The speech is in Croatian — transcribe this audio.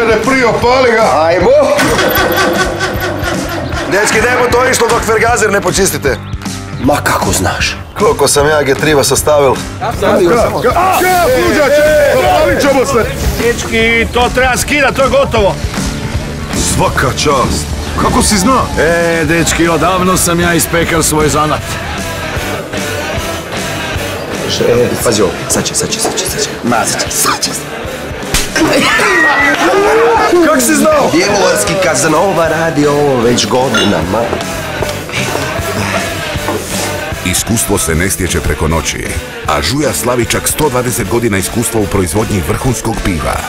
Ajde, prio, pali ga! Ajmo! Dečki, nemo to išlo dok Vergazer ne počistite. Ma kako znaš? Koliko sam ja getriva sastavil? Palit ćemo se! Dečki, to treba skidat, to je gotovo. Svaka čast! Kako si zna? E, dečki, odavno sam ja ispekao svoj zanat. E, pazi ovo, sad će, sad će, sad će, sad će. Ma, sad će, sad će. Kako si znao? Bjelovarski Kazanova radi ovo već godinama. Iskustvo se ne stječe preko noći, a Žuja slavi čak 120 godina iskustva u proizvodnji vrhunskog piva.